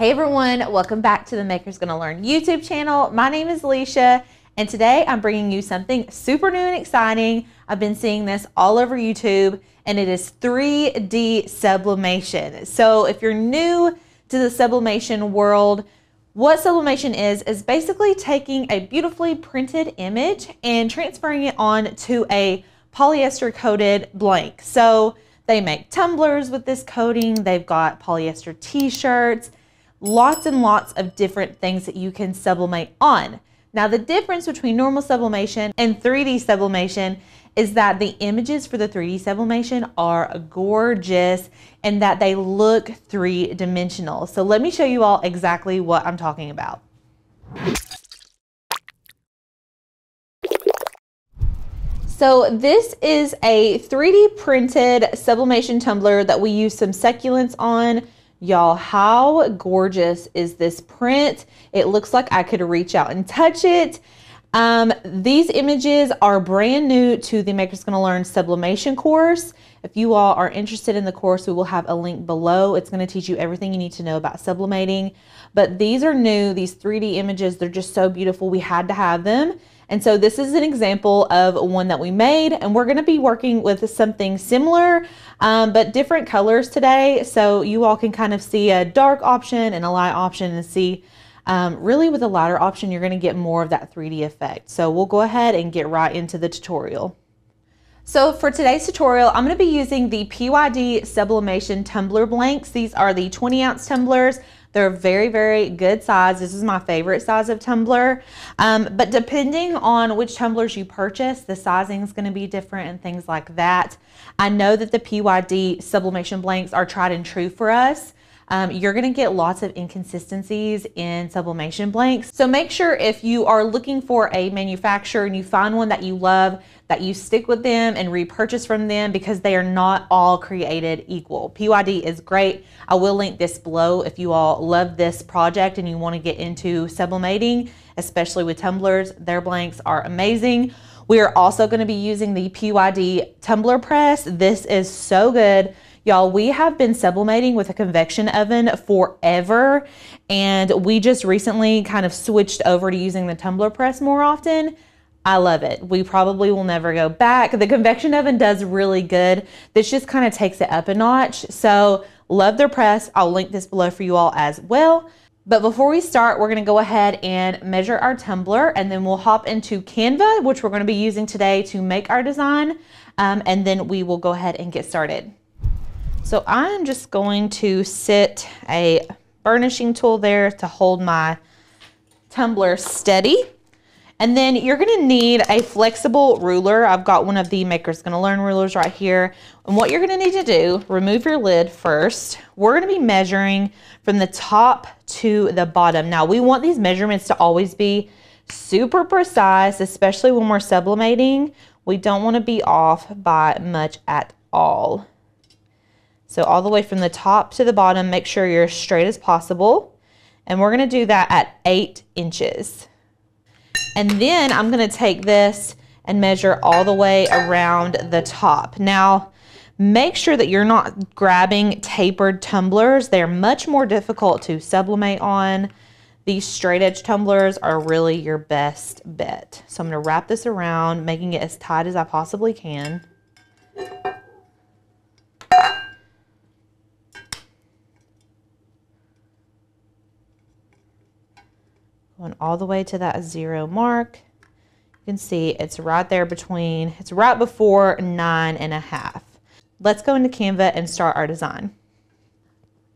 Hey everyone, welcome back to the Makers Gonna Learn YouTube channel. My name is Alicia and today I'm bringing you something super new and exciting. I've been seeing this all over YouTube and it is 3D sublimation. So if you're new to the sublimation world, what sublimation is, is basically taking a beautifully printed image and transferring it on to a polyester coated blank. So they make tumblers with this coating. They've got polyester t-shirts lots and lots of different things that you can sublimate on. Now the difference between normal sublimation and 3D sublimation is that the images for the 3D sublimation are gorgeous and that they look three dimensional. So let me show you all exactly what I'm talking about. So this is a 3D printed sublimation tumbler that we use some succulents on Y'all, how gorgeous is this print? It looks like I could reach out and touch it. Um, these images are brand new to the Makers Gonna Learn sublimation course. If you all are interested in the course, we will have a link below. It's gonna teach you everything you need to know about sublimating. But these are new, these 3D images, they're just so beautiful. We had to have them. And so this is an example of one that we made and we're gonna be working with something similar, um, but different colors today. So you all can kind of see a dark option and a light option and see um, really with the lighter option, you're gonna get more of that 3D effect. So we'll go ahead and get right into the tutorial. So for today's tutorial, I'm gonna be using the PYD Sublimation Tumbler Blanks. These are the 20 ounce tumblers. They're very, very good size. This is my favorite size of tumbler. Um, but depending on which tumblers you purchase, the sizing is going to be different and things like that. I know that the PYD sublimation blanks are tried and true for us. Um, you're going to get lots of inconsistencies in sublimation blanks. So make sure if you are looking for a manufacturer and you find one that you love, that you stick with them and repurchase from them because they are not all created equal. PYD is great. I will link this below if you all love this project and you want to get into sublimating, especially with tumblers. Their blanks are amazing. We are also going to be using the PYD tumbler press. This is so good. Y'all, we have been sublimating with a convection oven forever, and we just recently kind of switched over to using the tumbler press more often. I love it. We probably will never go back. The convection oven does really good. This just kind of takes it up a notch. So love their press. I'll link this below for you all as well. But before we start, we're gonna go ahead and measure our tumbler and then we'll hop into Canva, which we're gonna be using today to make our design. Um, and then we will go ahead and get started. So I'm just going to sit a burnishing tool there to hold my tumbler steady. And then you're gonna need a flexible ruler. I've got one of the Maker's Gonna Learn rulers right here. And what you're gonna need to do, remove your lid first. We're gonna be measuring from the top to the bottom. Now we want these measurements to always be super precise, especially when we're sublimating. We don't wanna be off by much at all. So all the way from the top to the bottom, make sure you're as straight as possible. And we're gonna do that at eight inches. And then I'm gonna take this and measure all the way around the top. Now, make sure that you're not grabbing tapered tumblers. They're much more difficult to sublimate on. These straight edge tumblers are really your best bet. So I'm gonna wrap this around, making it as tight as I possibly can. Going all the way to that zero mark. You can see it's right there between, it's right before nine and a half. Let's go into Canva and start our design.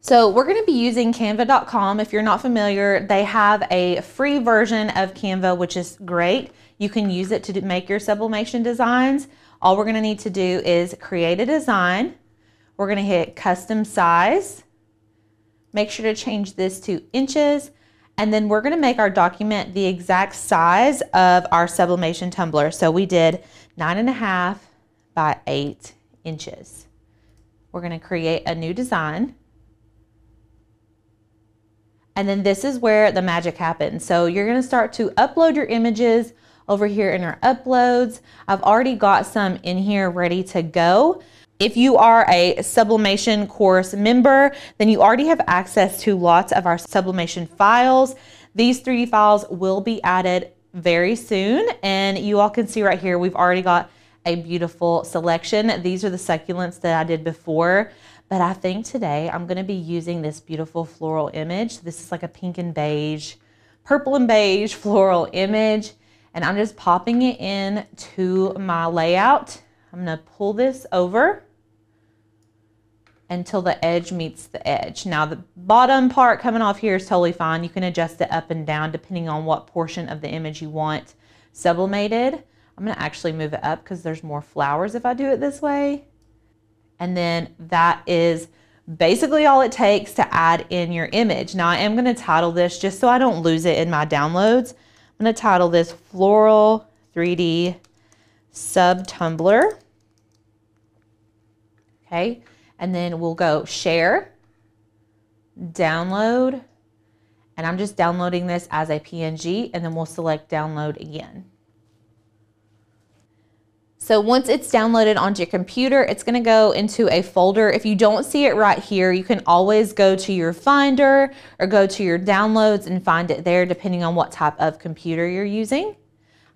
So we're going to be using canva.com. If you're not familiar, they have a free version of Canva, which is great. You can use it to make your sublimation designs. All we're going to need to do is create a design. We're going to hit custom size. Make sure to change this to inches. And then we're gonna make our document the exact size of our sublimation tumbler. So we did nine and a half by eight inches. We're gonna create a new design. And then this is where the magic happens. So you're gonna start to upload your images over here in our uploads. I've already got some in here ready to go. If you are a sublimation course member, then you already have access to lots of our sublimation files. These 3D files will be added very soon. And you all can see right here, we've already got a beautiful selection. These are the succulents that I did before. But I think today I'm gonna be using this beautiful floral image. This is like a pink and beige, purple and beige floral image. And I'm just popping it in to my layout. I'm gonna pull this over until the edge meets the edge. Now the bottom part coming off here is totally fine. You can adjust it up and down depending on what portion of the image you want sublimated. I'm gonna actually move it up because there's more flowers if I do it this way. And then that is basically all it takes to add in your image. Now I am gonna title this just so I don't lose it in my downloads. I'm gonna title this Floral 3D Sub Tumbler. Okay, and then we'll go share, download, and I'm just downloading this as a PNG and then we'll select download again. So once it's downloaded onto your computer, it's gonna go into a folder. If you don't see it right here, you can always go to your Finder or go to your downloads and find it there depending on what type of computer you're using.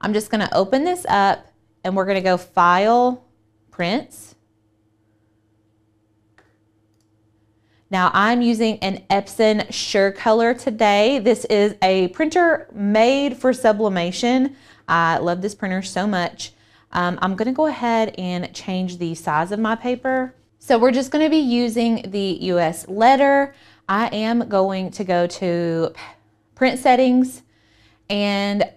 I'm just gonna open this up and we're gonna go File, Prints. Now I'm using an Epson SureColor today. This is a printer made for sublimation. I love this printer so much. Um, I'm gonna go ahead and change the size of my paper. So we're just gonna be using the US letter. I am going to go to print settings and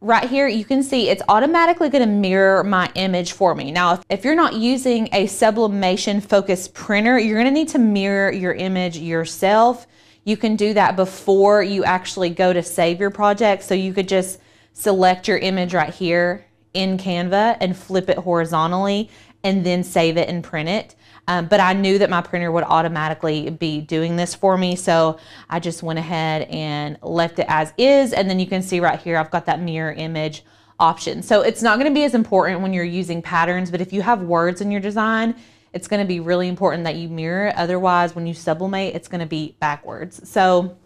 right here you can see it's automatically going to mirror my image for me. Now if you're not using a sublimation focused printer you're going to need to mirror your image yourself. You can do that before you actually go to save your project so you could just select your image right here in Canva and flip it horizontally and then save it and print it. Um, but I knew that my printer would automatically be doing this for me. So I just went ahead and left it as is. And then you can see right here, I've got that mirror image option. So it's not gonna be as important when you're using patterns, but if you have words in your design, it's gonna be really important that you mirror. Otherwise, when you sublimate, it's gonna be backwards. So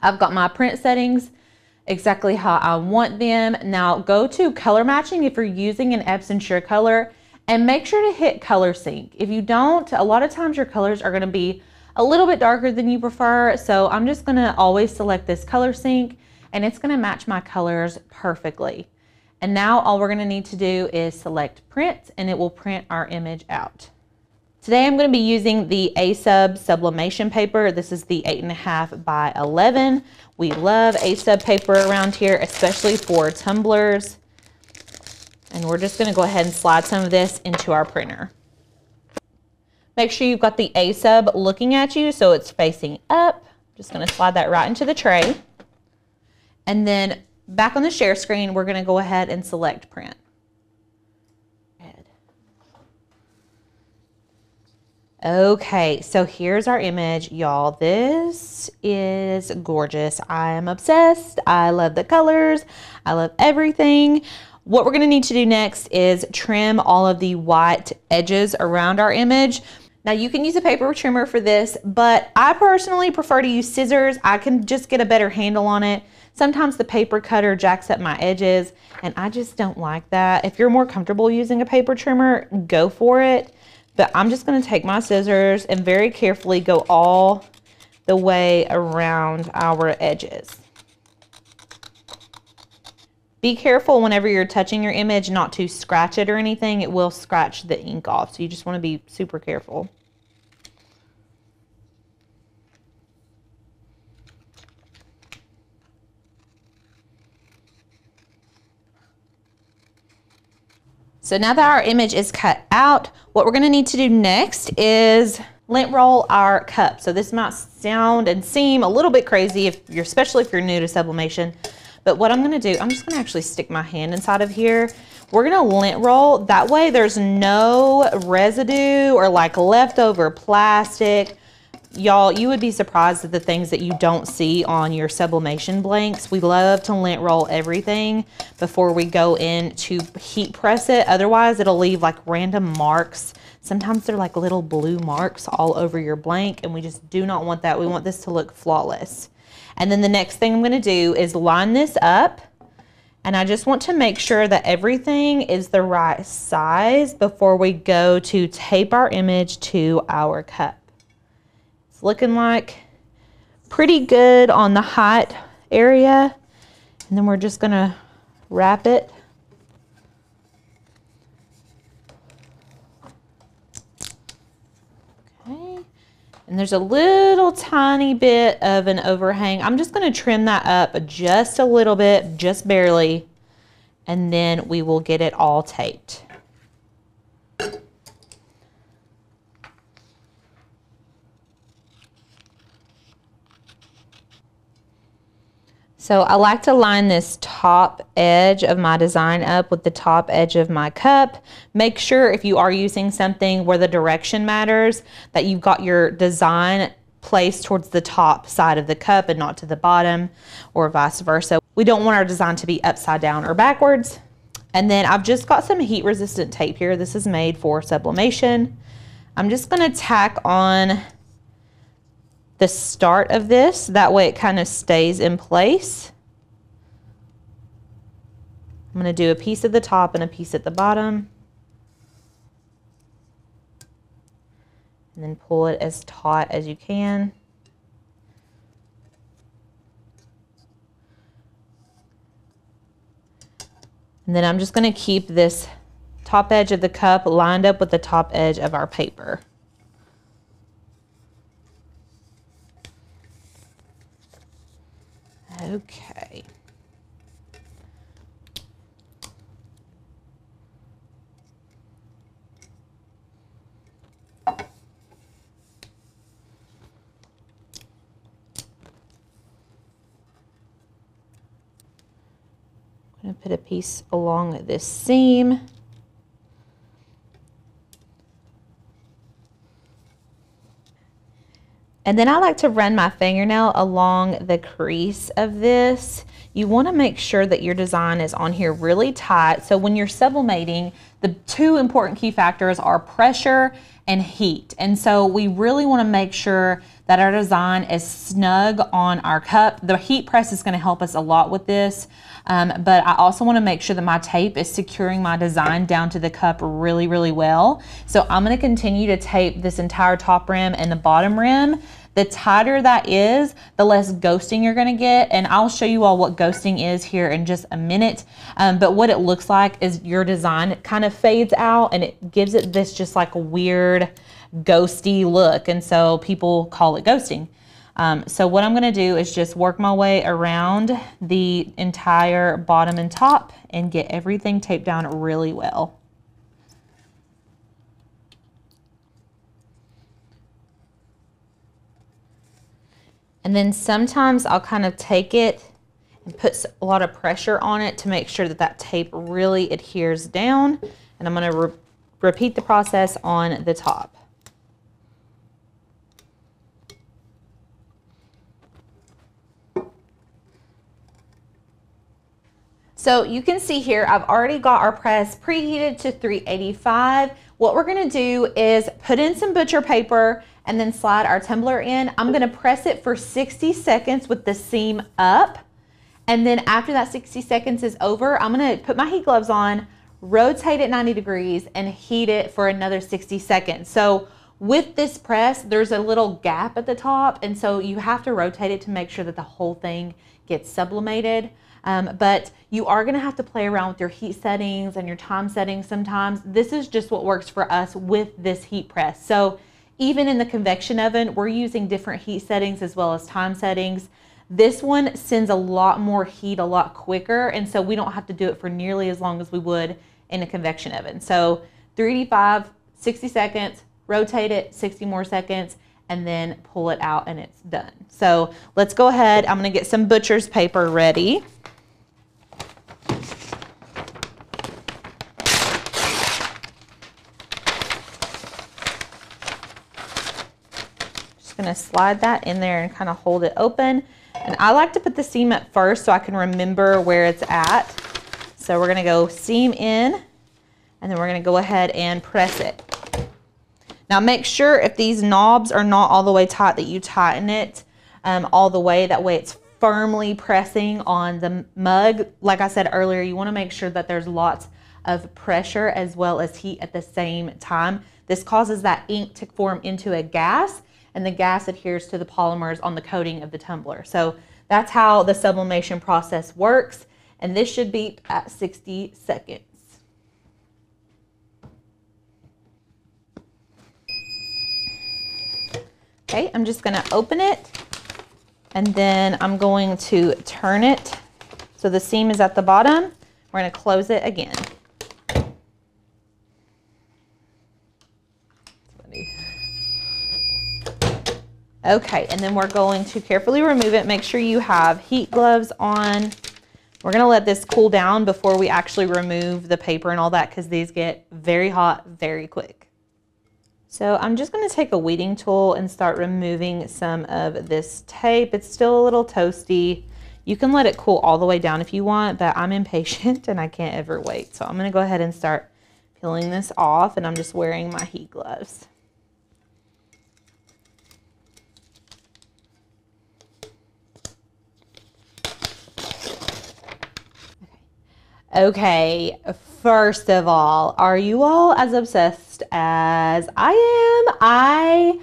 I've got my print settings exactly how I want them. Now go to color matching if you're using an Epson SureColor and make sure to hit color sync. If you don't, a lot of times your colors are gonna be a little bit darker than you prefer. So I'm just gonna always select this color sync and it's gonna match my colors perfectly. And now all we're gonna need to do is select print and it will print our image out. Today I'm going to be using the A-Sub sublimation paper. This is the 8.5 by 11. We love A-Sub paper around here, especially for tumblers. And we're just going to go ahead and slide some of this into our printer. Make sure you've got the A sub looking at you so it's facing up. Just going to slide that right into the tray. And then back on the share screen, we're going to go ahead and select print. Okay, so here's our image, y'all. This is gorgeous. I am obsessed. I love the colors. I love everything. What we're gonna need to do next is trim all of the white edges around our image. Now you can use a paper trimmer for this, but I personally prefer to use scissors. I can just get a better handle on it. Sometimes the paper cutter jacks up my edges and I just don't like that. If you're more comfortable using a paper trimmer, go for it. But I'm just going to take my scissors and very carefully go all the way around our edges. Be careful whenever you're touching your image not to scratch it or anything. It will scratch the ink off. So you just want to be super careful. So now that our image is cut out, what we're gonna need to do next is lint roll our cup. So this might sound and seem a little bit crazy, if you're, especially if you're new to sublimation. But what I'm gonna do, I'm just gonna actually stick my hand inside of here. We're gonna lint roll. That way there's no residue or like leftover plastic Y'all, you would be surprised at the things that you don't see on your sublimation blanks. We love to lint roll everything before we go in to heat press it. Otherwise, it'll leave like random marks sometimes they're like little blue marks all over your blank and we just do not want that. We want this to look flawless. And then the next thing I'm gonna do is line this up and I just want to make sure that everything is the right size before we go to tape our image to our cup. It's looking like pretty good on the height area. And then we're just gonna wrap it And there's a little tiny bit of an overhang. I'm just gonna trim that up just a little bit, just barely, and then we will get it all taped. So I like to line this top edge of my design up with the top edge of my cup. Make sure if you are using something where the direction matters that you've got your design placed towards the top side of the cup and not to the bottom or vice versa. We don't want our design to be upside down or backwards. And then I've just got some heat resistant tape here. This is made for sublimation. I'm just gonna tack on the start of this. That way it kind of stays in place. I'm going to do a piece at the top and a piece at the bottom. And then pull it as taut as you can. And then I'm just going to keep this top edge of the cup lined up with the top edge of our paper. Okay. I'm going to put a piece along this seam. And then I like to run my fingernail along the crease of this. You want to make sure that your design is on here really tight. So when you're sublimating, the two important key factors are pressure and heat. And so we really want to make sure that our design is snug on our cup. The heat press is going to help us a lot with this. Um, but I also want to make sure that my tape is securing my design down to the cup really, really well. So I'm going to continue to tape this entire top rim and the bottom rim the tighter that is, the less ghosting you're gonna get. And I'll show you all what ghosting is here in just a minute. Um, but what it looks like is your design kind of fades out and it gives it this just like a weird ghosty look. And so people call it ghosting. Um, so what I'm gonna do is just work my way around the entire bottom and top and get everything taped down really well. And then sometimes I'll kind of take it and put a lot of pressure on it to make sure that that tape really adheres down. And I'm going to re repeat the process on the top. So you can see here, I've already got our press preheated to 385. What we're gonna do is put in some butcher paper and then slide our tumbler in. I'm gonna press it for 60 seconds with the seam up. And then after that 60 seconds is over, I'm gonna put my heat gloves on, rotate it 90 degrees and heat it for another 60 seconds. So with this press, there's a little gap at the top. And so you have to rotate it to make sure that the whole thing gets sublimated. Um, but you are gonna have to play around with your heat settings and your time settings sometimes. This is just what works for us with this heat press. So even in the convection oven, we're using different heat settings as well as time settings. This one sends a lot more heat a lot quicker, and so we don't have to do it for nearly as long as we would in a convection oven. So 385, 60 seconds, rotate it 60 more seconds, and then pull it out and it's done. So let's go ahead. I'm gonna get some butcher's paper ready. To slide that in there and kind of hold it open. And I like to put the seam up first so I can remember where it's at. So we're going to go seam in and then we're going to go ahead and press it. Now make sure if these knobs are not all the way tight that you tighten it um, all the way. That way it's firmly pressing on the mug. Like I said earlier, you wanna make sure that there's lots of pressure as well as heat at the same time. This causes that ink to form into a gas and the gas adheres to the polymers on the coating of the tumbler. So that's how the sublimation process works. And this should beep at 60 seconds. Okay, I'm just gonna open it and then I'm going to turn it so the seam is at the bottom. We're gonna close it again. Okay, and then we're going to carefully remove it. Make sure you have heat gloves on. We're gonna let this cool down before we actually remove the paper and all that because these get very hot very quick. So I'm just gonna take a weeding tool and start removing some of this tape. It's still a little toasty. You can let it cool all the way down if you want, but I'm impatient and I can't ever wait. So I'm gonna go ahead and start peeling this off and I'm just wearing my heat gloves. Okay, first of all, are you all as obsessed as I am? I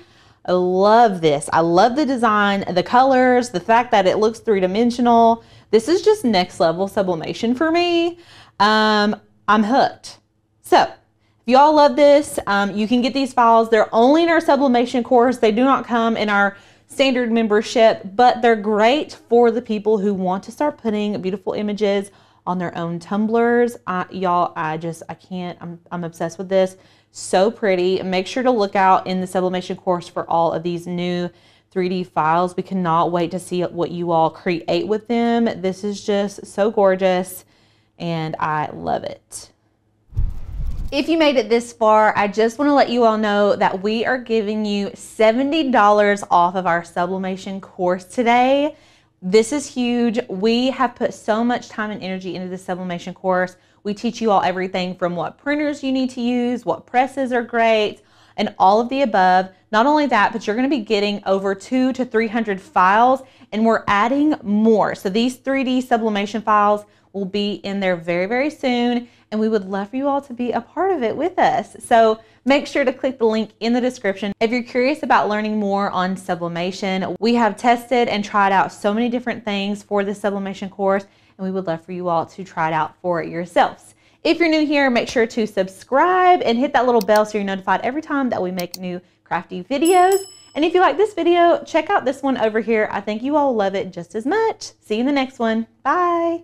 love this. I love the design, the colors, the fact that it looks three-dimensional. This is just next level sublimation for me. Um, I'm hooked. So, if you all love this, um, you can get these files. They're only in our sublimation course. They do not come in our standard membership, but they're great for the people who want to start putting beautiful images on their own tumblers. I, y'all, I just, I can't, I'm, I'm obsessed with this. So pretty. Make sure to look out in the sublimation course for all of these new 3D files. We cannot wait to see what you all create with them. This is just so gorgeous and I love it. If you made it this far, I just want to let you all know that we are giving you $70 off of our sublimation course today. This is huge. We have put so much time and energy into the sublimation course. We teach you all everything from what printers you need to use, what presses are great, and all of the above. Not only that, but you're going to be getting over two to 300 files, and we're adding more. So these 3D sublimation files will be in there very, very soon, and we would love for you all to be a part of it with us. So make sure to click the link in the description. If you're curious about learning more on sublimation, we have tested and tried out so many different things for the sublimation course, and we would love for you all to try it out for yourselves. If you're new here, make sure to subscribe and hit that little bell so you're notified every time that we make new crafty videos. And if you like this video, check out this one over here. I think you all love it just as much. See you in the next one. Bye.